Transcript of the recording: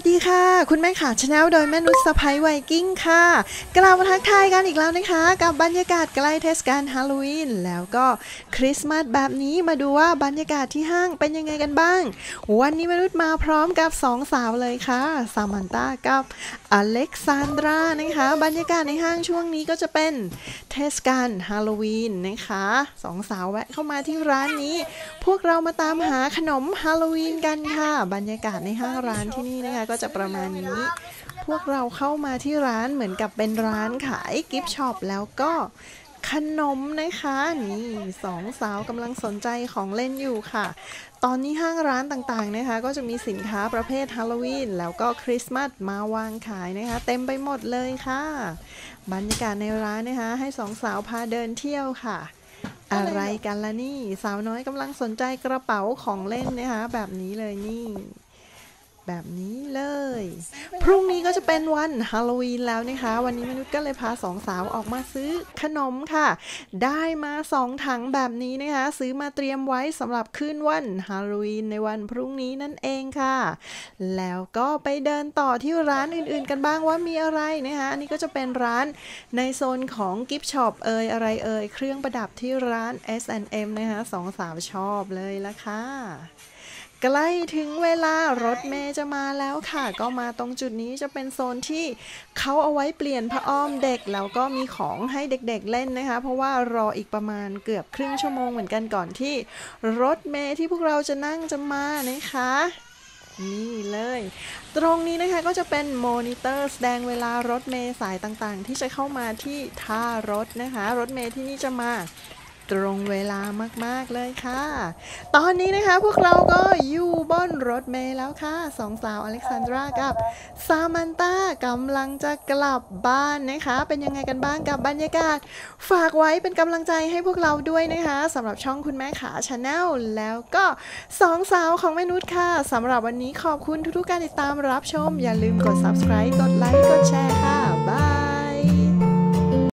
สวัสดีค่ะ คุณแม่ขา Channel โดยแม่นุชสะใภ้ไวกิ้งค่ะ กลับมาทักทายกันอีกแล้วนะคะ กับบรรยากาศใกล้เทศกาลฮาโลวีนแล้วก็คริสต์มาสแบบนี้มาดูว่าบรรยากาศที่ห้างเป็นยังไงกันบ้าง วันนี้แม่นุชมาพร้อมกับสองสาวเลยค่ะซามันตากับอเล็กซานดรานะคะ บรรยากาศในห้างช่วงนี้ก็จะเป็นเทศกาลฮาโลวีนนะคะสองสาวแวะเข้ามาที่ร้านนี้ พวกเรามาตามหาขนมฮาโลวีนกันค่ะ บรรยากาศในห้างร้านที่นี่นะคะก็จะประมาณนี้ พวกเราเข้ามาที่ร้านเหมือนกับเป็นร้านขาย gift shop แล้วก็ขนมนะคะนี่สองสาวกำลังสนใจของเล่นอยู่ค่ะ ตอนนี้ห้างร้านต่างๆนะคะ ก็จะมีสินค้าประเภทฮาโลวีนแล้วก็คริสต์มาสมาวางขายนะคะ เต็มไปหมดเลยค่ะ บรรยากาศในร้านนะคะ ให้สองสาวพาเดินเที่ยวค่ะ อะไรกันละนี่ สาวน้อยกำลังสนใจกระเป๋าของเล่นนะคะ แบบนี้เลยนี่ แบบนี้เลย พรุ่งนี้ก็จะเป็นวันฮาโลวีนแล้วนะคะ วันนี้มนุษย์ก็เลยพาสองสาวออกมาซื้อขนมค่ะ ได้มาสองถังแบบนี้นะคะ ซื้อมาเตรียมไว้สำหรับคืนวันฮาโลวีนในวันพรุ่งนี้นั่นเองค่ะ แล้วก็ไปเดินต่อที่ร้านอื่นๆ กันบ้างว่ามีอะไรนะคะ อันนี้ก็จะเป็นร้านในโซนของ gift shop เอ่ยอะไรเอ่ยเครื่องประดับที่ร้าน H&M นะคะสองสาวชอบเลยละค่ะ ใกล้ถึงเวลารถเมล์จะมาแล้วค่ะ ก็มาตรงจุดนี้จะเป็นโซนที่เขาเอาไว้เปลี่ยนผ้าอ้อมเด็ก แล้วก็มีของให้เด็กๆเล่นนะคะ เพราะว่ารออีกประมาณเกือบครึ่งชั่วโมงเหมือนกันก่อนที่ รถเมล์ที่พวกเราจะนั่งจะมานะคะนี่เลย ตรงนี้นะคะก็จะเป็นโมนิเตอร์แสดงเวลารถเมล์สายต่างๆ ที่จะเข้ามาที่ท่ารถนะคะ รถเมล์ที่นี่จะมา ตรงเวลามากๆเลยค่ะ ตอนนี้นะคะพวกเราก็อยู่บนรถเมล์แล้วค่ะสองสาวอเล็กซานดรากับซามันตากำลังจะกลับบ้านนะคะ เป็นยังไงกันบ้างกับบรรยากาศ ฝากไว้เป็นกำลังใจให้พวกเราด้วยนะคะสำหรับช่องคุณแม่ขา channelแล้วก็สองสาวของแม่นุชค่ะสำหรับวันนี้ขอบคุณทุกๆการติดตามรับชม อย่าลืมกด subscribe กดไลค์กดแชร์ค่ะบาย